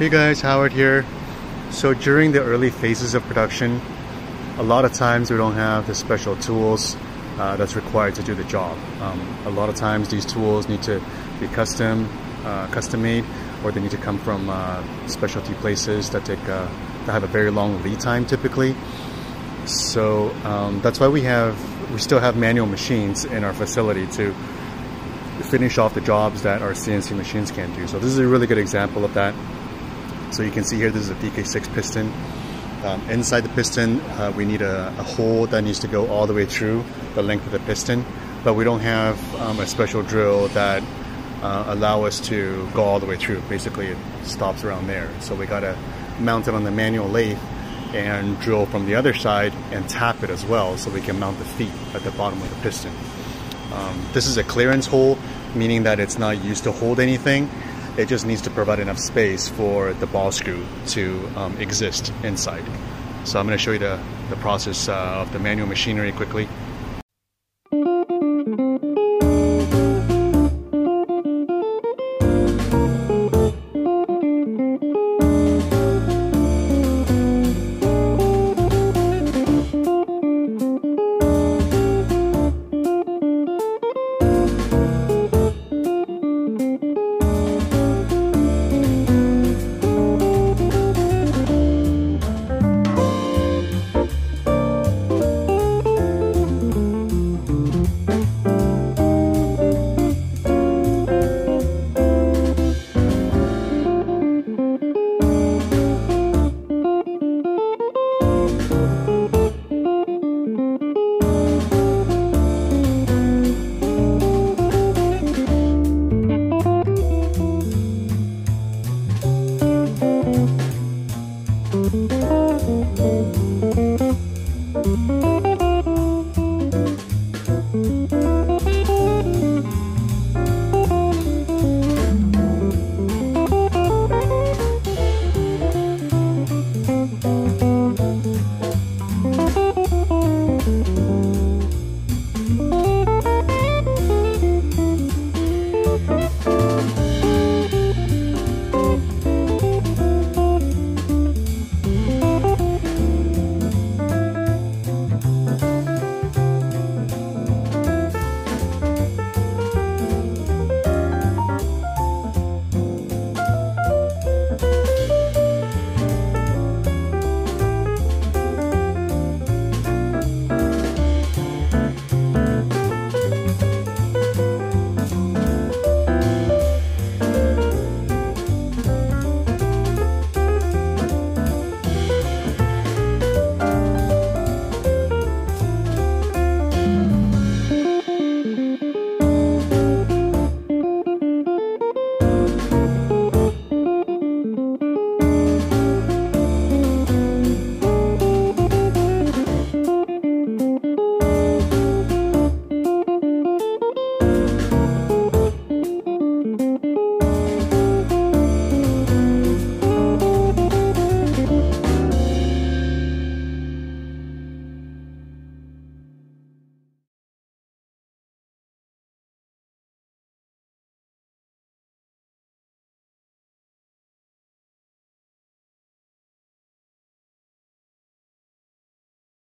Hey guys, Howard here. So during the early phases of production, a lot of times we don't have the special tools uh, that's required to do the job. Um, a lot of times these tools need to be custom, uh, custom made, or they need to come from uh, specialty places that take uh, that have a very long lead time typically. So um, that's why we have we still have manual machines in our facility to finish off the jobs that our CNC machines can't do. So this is a really good example of that. So you can see here, this is a DK6 piston. Um, inside the piston, uh, we need a, a, hole that needs to go all the way through the length of the piston, but we don't have um, a special drill that uh, allow us to go all the way through. Basically, it stops around there. So we gotta mount it on the manual lathe and drill from the other side and tap it as well so we can mount the feet at the bottom of the piston. Um, this is a clearance hole, meaning that it's not used to hold anything it just needs to provide enough space for the ball screw to um, exist inside. So I'm going to show you the, the process uh, of the manual machinery quickly.